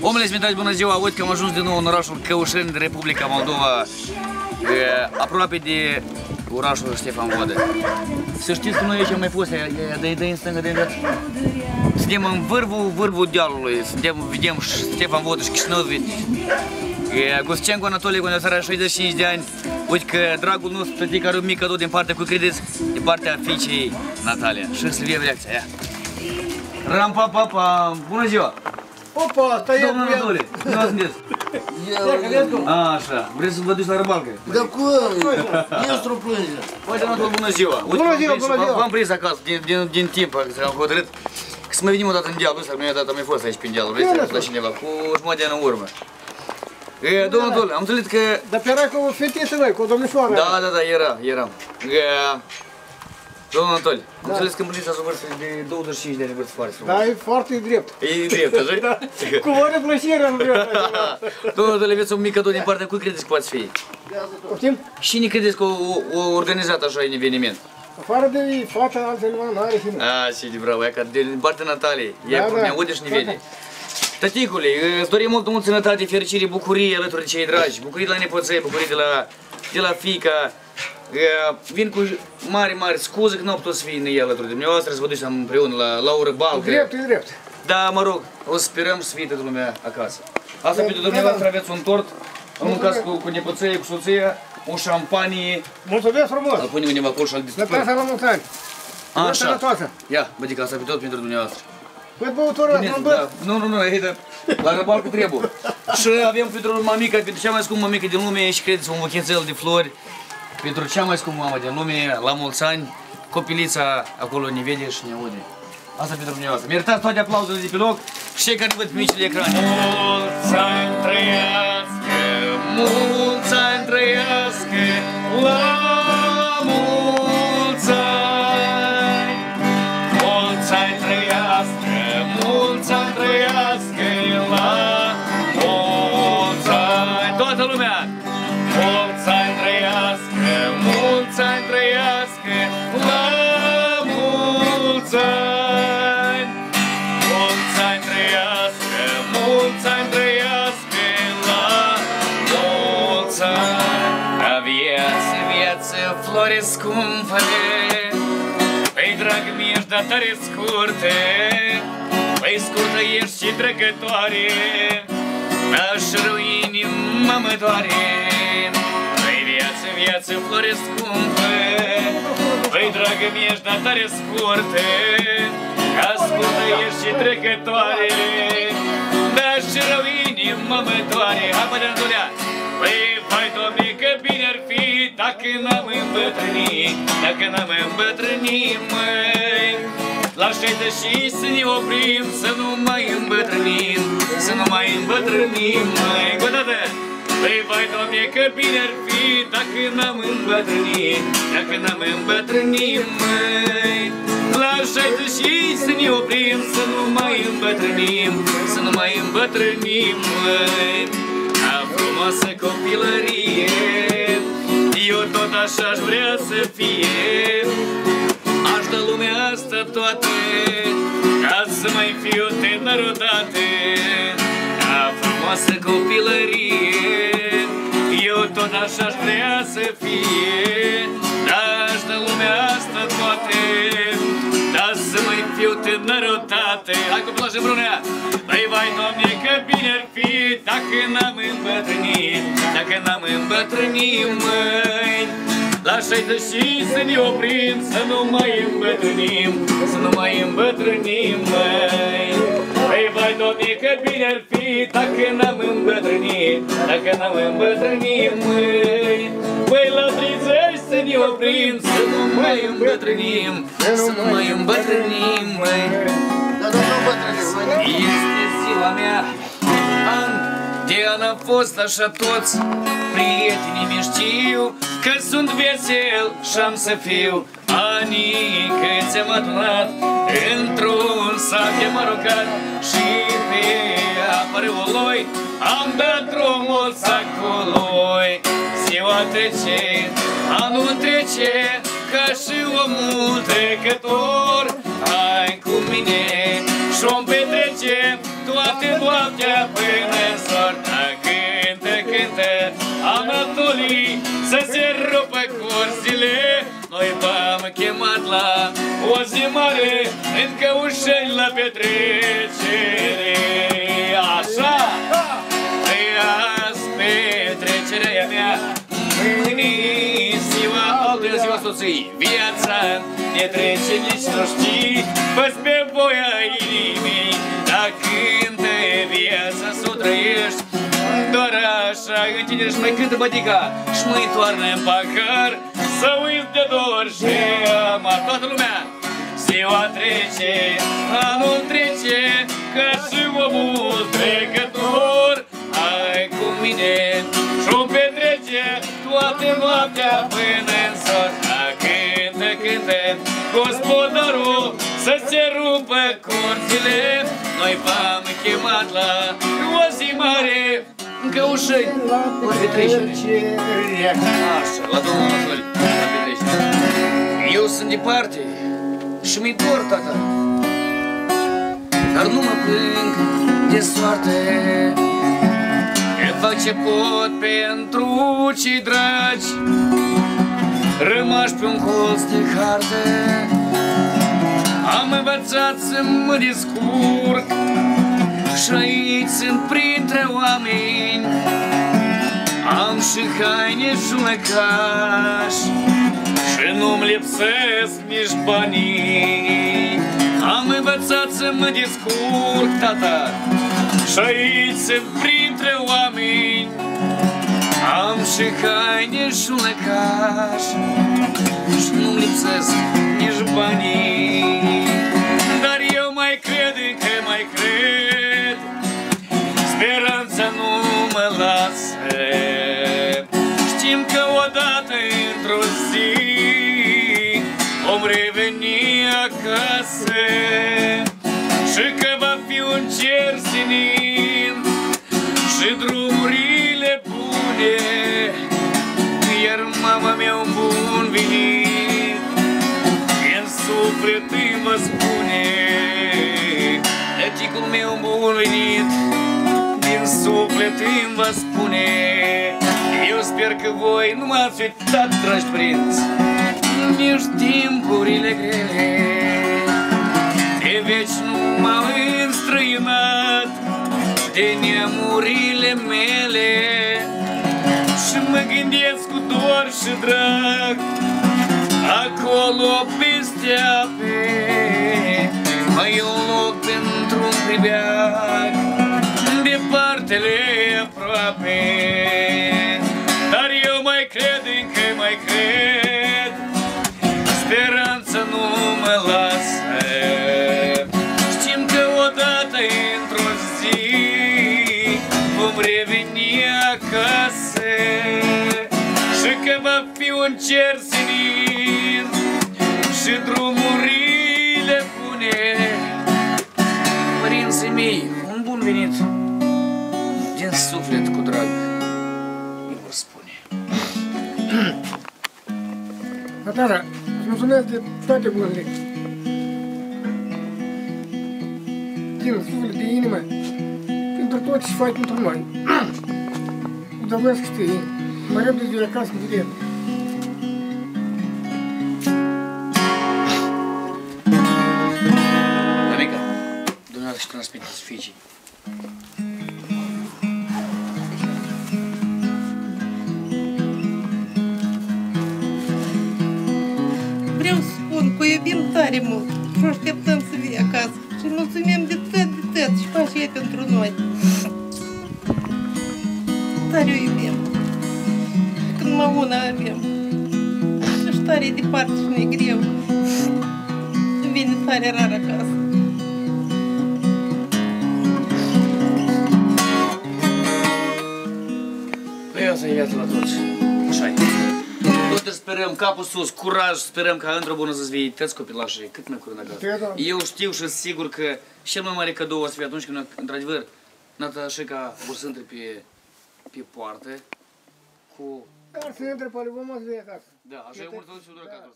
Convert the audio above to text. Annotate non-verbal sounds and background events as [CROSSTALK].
Omule Smitați, bună ziua! Uite că am ajuns din nou în orașul Căușeni, Republica Moldova, e, aproape de orașul Ștefan Vodă. Să știți că noi aici am mai fost, e, de de în stânga, de dreapta. Suntem în vârful, vârful dealului, suntem, vedem Ștefan Vodă și Chișinău. E, Guscenco Anatolie, când are 65 de ani, uite că dragul nostru, tătic are un mic cadou din partea, cu credeți, de partea fiicei Natalia. Și să vedem reacția, ia. Ram, pa, pa, pa, bună ziua! Opa, tăiat Domnul cu el. Anatole, nu sunteți? A, așa, vreți să vă duci la răbalcă? Da cum? Iestru plânge. Uite, Anatol, bună ziua! Uite, Bună v-am ziua, prins- bună ziua! V-am prins acasă, din, din, din timp, că am hotărât că să mai venim o dată în dealul ăsta, că noi odată am mai fost aici prin dealul ăsta, la cineva, cu jumătate de an în urmă. E, domnul Anatol, am întâlnit că... Dar pe era cu o fetiță, voi, cu o domnișoară. Da, da, da, era, eram. E, domnul Anatol, am înțeles că împliniți azi o vârstă de 25 de ani, vârstă foarte frumos. Da, e foarte drept. E drept, [LAUGHS] așa? Cu mare plăcere am vrea. [LAUGHS] Domnul Anatol, aveți un mic cadou din partea cui credeți că poate fi? Poftim? Cine credeți că o, o organizat așa un eveniment? Afară de fata, altfel nu are și nu. A, și de bravo, e ca din partea Nataliei. Ea Da, da. ne aude și ne vede. Tăticule, îți dorim mult, mult sănătate, fericire, bucurie alături de cei dragi, bucurie de la nepoței, bucurie de la, de la fica. E, Vin cu mari, mari scuze că nu am putut să fie ea alături de dumneavoastră, să vă duceam împreună la, la o râbalcă. Drept, e drept. Da, mă rog, o să sperăm să fie toată lumea acasă. Asta pentru dumneavoastră aveți un tort, îl mâncați cu, cu nepoței, cu soția, o șampanie, Mulțumesc frumos. îl punem undeva acolo și îl La distupăm. casa la mulți ani. Așa. sănătoasă. Ia, bădica, asta pe tot pentru dumneavoastră. Păi băutură, Bine, nu da. bă. Nu, nu, nu, e de, la răbalcă trebuie. [LAUGHS] și avem pentru mamica, pentru cea mai scumpă mamică din lume și credeți un buchetel de flori. Pentru cea mai scumpă mamă din lume, la mulți ani, copilița acolo ne vede și ne aude. Asta pentru dumneavoastră. Meritați toate aplauzele de pe loc și cei care ne văd pe micile ecrane. Mulți ani trăiască, mulți ani trăiască, la trăiască, mulți ani trăiască, la mulți ani. A viață, viață, flore scumpele, Păi drag mi-ești, dar tare scurte. Păi scurtă ești și trecătoare. Aș rău inima mă doare. Păi viață, viață, flore scumpă Păi dragă mi-ești, dar tare scurte Ca scurtă ești și trecătoare Aș rău inima mă doare Hai bă, de Păi, vai, Doamne, că bine ar fi dacă n-am îmbătrânit, dacă n-am îmbătrânit, măi. La 60 să ne oprim, să nu mai îmbătrânim, să nu mai îmbătrânim, măi. Cu toată! Păi, vai, Doamne, că bine ar fi dacă n-am îmbătrânit, dacă n-am îmbătrânit, măi. La 60 să ne oprim, să nu mai îmbătrânim, să nu mai îmbătrânim, măi. A frumoasă copilărie Eu tot așa aș vrea să fie Aș da lumea asta toate Ca să mai fiu tânăr odată A frumoasă copilărie Eu tot așa aș vrea să fie Aș da lumea asta toate Ca să mai fiu tânăr odată Hai cu plajă brunea Băi, vai, Doamne, că bine ar fi Dacă n-am îmbătrânit Dacă n-am îmbătrânit, măi. La 60 să ne oprim Să nu mai îmbătrânim Să nu mai îmbătrânim, măi Măi Băi, la 30 să ne oprim Să nu mai îmbătrânim Să nu mai îmbătrânim, măi Dar nu nu bătrâni, voi este ziua mea An de an a fost așa toți Prietenii mei știu Că sunt vesel și-am să fiu Anii când ți-am adunat Într-un sat de marocat Și pe apă râului Am dat drumul sacului. Ziua trece, anul trece Ca și omul trecător. Hai cu mine petrecere Așa Trăiați petrecerea mea Mâine ziua, altă ziua soției Viața ne trece, nici nu știi Fă-ți pe voia inimii Dacă cântă viața să o trăiești Doar așa în tineri și mai cântă bădica Și mai toarnă în pahar Să uiți de dor și amar Toată lumea Ziua trece, anul trece Ca și omul trecător. Hai cu mine și-o petrece Toată noaptea până în sor A cântă, cântă Gospodarul să se rupă curțile Noi v-am chemat la o zi mare Încă ușăi La petrecere petrecere. Așa, la domnul Anatol, la petrecere Eu sunt departe și mi-i dor, tata. Dar nu mă plâng de soarte. Că fac ce pot pentru cei dragi Rămași pe un colț de carte. Am învățat să mă descurc Și aici sunt printre oameni. Am și haine și lăcaș Și nu-mi lipsesc nici banii Am învățat să mă descurc, tata Și aici sunt printre oameni Am și haine și lăcaș Și nu-mi lipsesc nici banii Dar eu mai cred, încă mai cred Speranța nu mă lasă Știm că odată într-o zi Vom reveni acasă Și că va fi un cer senin Și drumurile bune. Iar mama mea un bun venit În suflet îmi vă spune Tăticul meu un bun venit Din suflet îmi vă spune Eu sper că voi nu m-ați uitat, dragi prinți Nici timpurile grele. De veci nu m-au înstrăinat De neamurile mele Și mă gândesc cu dor și drag Acolo peste ape. Mai e un loc pentru un pribeag Departele aproape un cer senin Și drumurile bune Părinții mei, un bun venit Din suflet cu drag Îmi vor spune [CLEARS THROAT] Natara, îți mulțumesc de toate bunele. Din suflet, de inimă, pentru tot ce faci pentru noi. Îți doresc și ție. Mă răbdă de acasă în direct. Și transmiteți fiicii Vreau să spun că o iubim tare mult și o așteptăm să vie acasă. Și îi mulțumim de tot, de tot și face ei pentru noi. Tare o iubim. Când mă una avem. Și tare e departe și ne greu. Vine tare rar acasă. Păi asta e viața la toți. așa e. Tot te sperăm, capul sus, curaj, sperăm ca într-o bună zi să vii toți copilașii, cât mai curând acasă. Da, da. Eu știu și sunt sigur că cel mai mare cadou o să fie atunci când, într-adevăr, Natașica vor să intre pe, pe poartă cu... Dar să ne între pe vom să vie acasă. Da, așa e mult să o tragă.